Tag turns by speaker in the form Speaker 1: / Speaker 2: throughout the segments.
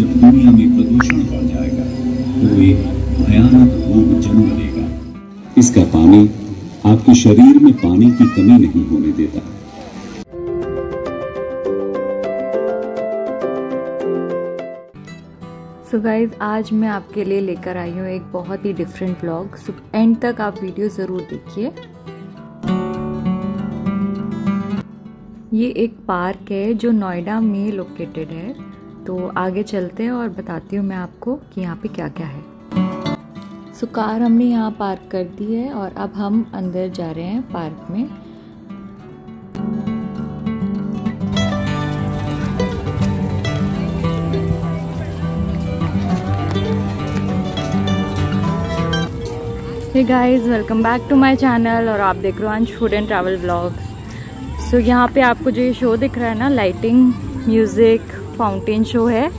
Speaker 1: जब दुनिया में प्रदूषण बढ़ जाएगा तो एक भयानक रोग जन्म लेगा। इसका पानी आपके शरीर में पानी की कमी नहीं होने देता।
Speaker 2: सो so गाइज़ आज मैं आपके लिए लेकर आई हूँ एक बहुत ही डिफरेंट ब्लॉग सो एंड तक आप वीडियो ज़रूर देखिए। ये एक पार्क है जो नोएडा में लोकेटेड है। तो आगे चलते हैं और बताती हूँ मैं आपको कि यहाँ पे क्या क्या है। सो so, कार हमने यहाँ पार्क कर दी है और अब हम अंदर जा रहे हैं पार्क में। Hey guys welcome back to my channel और आप देख रहे हो Ansh food and travel blogs so यहाँ पे आपको जो ये शो दिख रहा है ना लाइटिंग म्यूज़िक फाउंटेन शो है,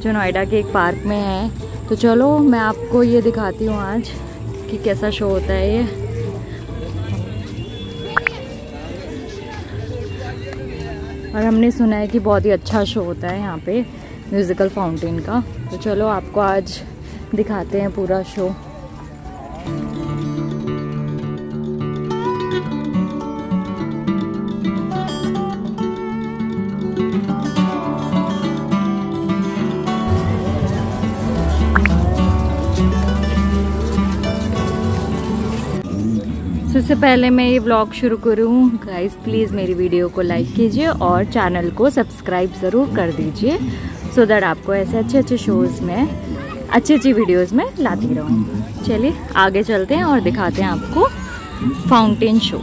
Speaker 2: जो नोएडा के एक पार्क में है। तो चलो, मैं आपको ये दिखाती हूँ आज कि कैसा शो होता है ये। और हमने सुना है कि बहुत ही अच्छा शो होता है यहाँ पे, म्यूज़िकल फाउंटेन का। तो चलो, आपको आज दिखाते हैं पूरा शो। सबसे पहले मैं ये ब्लॉग शुरू करूँ। गाइज़ प्लीज़ मेरी वीडियो को लाइक कीजिए और चैनल को सब्सक्राइब ज़रूर कर दीजिए सो so दैट आपको ऐसे अच्छे अच्छे शोज़ में अच्छी अच्छी वीडियोस में लाती रहूँ। चलिए, आगे चलते हैं और दिखाते हैं आपको fountain show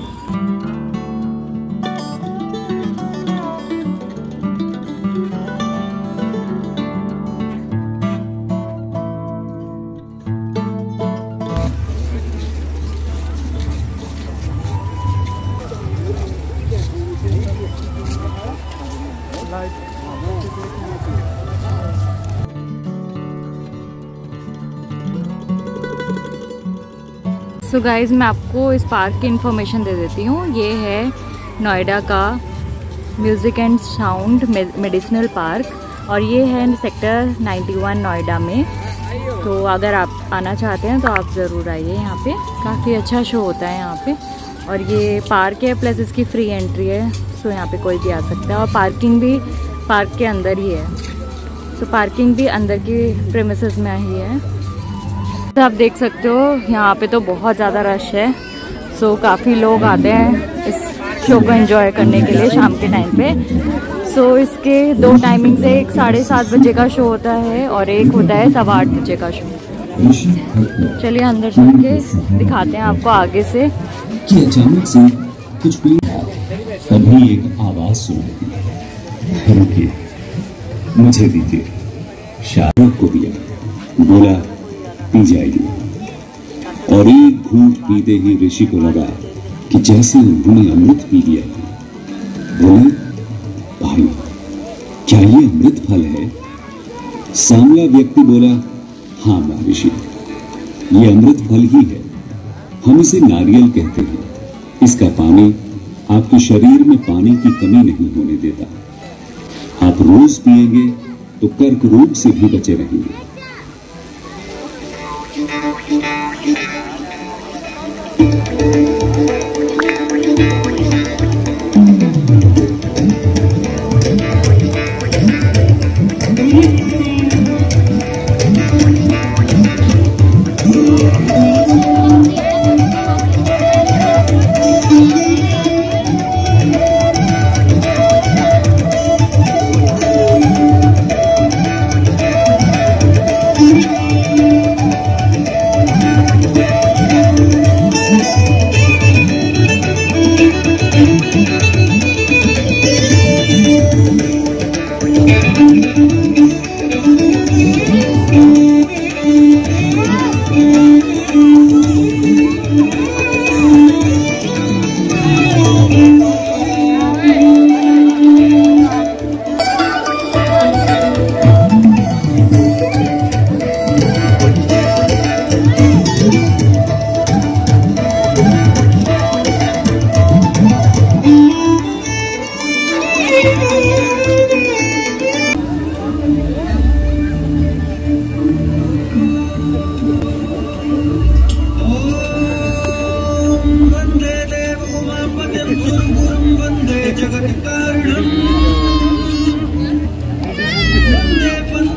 Speaker 2: so so guys मैं आपको इस पार्क की इन्फॉर्मेशन दे देती हूँ। ये है नोएडा का music and sound medicinal park और ये है सेक्टर 91 नोएडा में। तो अगर आप आना चाहते हैं तो आप ज़रूर आइए यहाँ पे। काफ़ी अच्छा शो होता है यहाँ पे। और ये पार्क है प्लस इसकी फ्री एंट्री है सो यहाँ पे कोई भी आ सकता है। और पार्किंग भी पार्क के अंदर ही है। तो पार्किंग भी अंदर की प्रेमिसेस में ही है। तो आप देख सकते हो यहाँ पे तो बहुत ज़्यादा रश है। सो so, काफ़ी लोग आते हैं इस शो को एंजॉय करने के लिए शाम के टाइम पे। सो so, इसके दो टाइमिंग से एक साढ़े सात बजे का शो होता है और एक होता है सवा आठ बजे का शो चलिए अंदर चल के दिखाते हैं आपको आगे से।
Speaker 1: अचानक से कुछ तभी एक आवाज़ सुनाई मुझे दीजिए। शाहरुख को दिया बोला पी जाएगी। और एक घूंट पीते ही ऋषि को लगा कि जैसे उन्होंने अमृत पी लिया बोले, भाई, क्या ये अमृत फल है? सांवला व्यक्ति बोला हाँ महर्षि ये अमृत फल ही है। हम इसे नारियल कहते हैं। इसका पानी आपके शरीर में पानी की कमी नहीं होने देता। आप रोज पिएँगे तो कर्क रोग से भी बचे रहेंगे।
Speaker 3: day.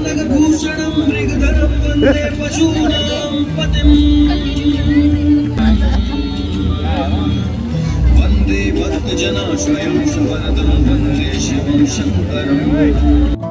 Speaker 3: पल्लवभूषणं मृगधरं वंदे पशूनां पतिम्। वंदे भक्तजनाश्रयं शवरदं वंदे शिवं शङ्करम्।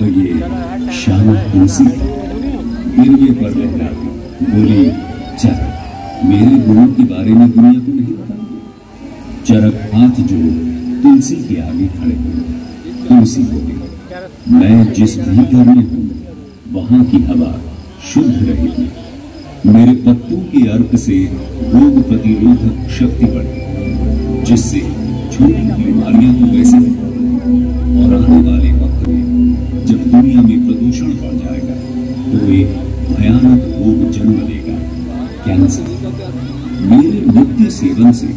Speaker 1: तो ये श्यामा तुलसी गिरवे पर लहरा बोली, चरक, मेरे गुणों के बारे में दुनिया को नहीं बताऊँगी चरक हाथ जोड़, तुलसी के आगे खड़े हुए तुलसी बोली, मैं जिस भी घर में हूँ, वहाँ की हवा शुद्ध रहेगी। मेरे पत्तों के अर्क से रोग प्रतिरोधक शक्ति बढ़े, जिससे छोटी बीमारियाँ तो वैसे और आने वाले जब दुनिया में प्रदूषण बढ़ जाएगा तो एक भयानक रोग जन्म लेगा। कैंसर। मेरे नित्य सेवन से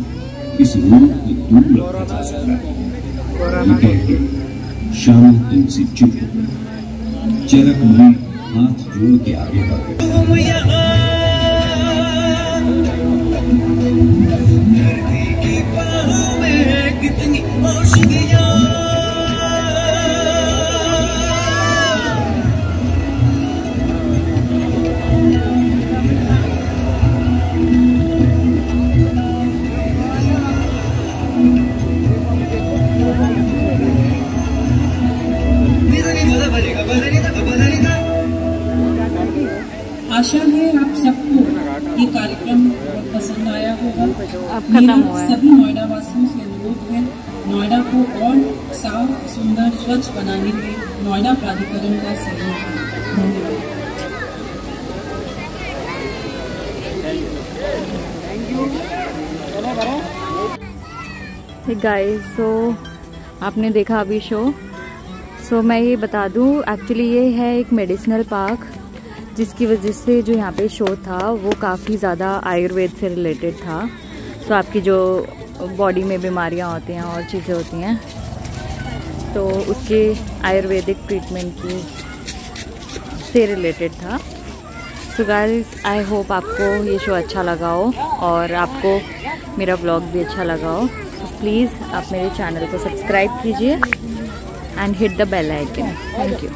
Speaker 1: इस रोग को दूर रखा जा सकता है। ये कह के श्यामा तुलसी चुप चरक मुनि हाथ जोड़ के आगे बढ़
Speaker 3: कितनी औषधियाँ।
Speaker 2: अब खत्म हुआ है।
Speaker 4: सभी नोएडा वासियों से अनुरोध है नोएडा को और साफ़ सुंदर स्वच्छ बनाने में नोएडा प्राधिकरण का सहयोग करें। धन्यवाद।
Speaker 2: गाइस सो आपने देखा अभी शो सो so, मैं ये बता दूँ एक्चुअली ये है एक मेडिसिनल पार्क जिसकी वजह से जो यहाँ पे शो था वो काफ़ी ज़्यादा आयुर्वेद से रिलेटेड था। सो आपकी जो बॉडी में बीमारियाँ होती हैं और चीज़ें होती हैं तो उसके आयुर्वेदिक ट्रीटमेंट की से रिलेटेड था। सो गाइस आई होप आपको ये शो अच्छा लगा हो और आपको मेरा ब्लॉग भी अच्छा लगा हो। तो प्लीज़ आप मेरे चैनल को सब्सक्राइब कीजिए and hit the bell icon thank you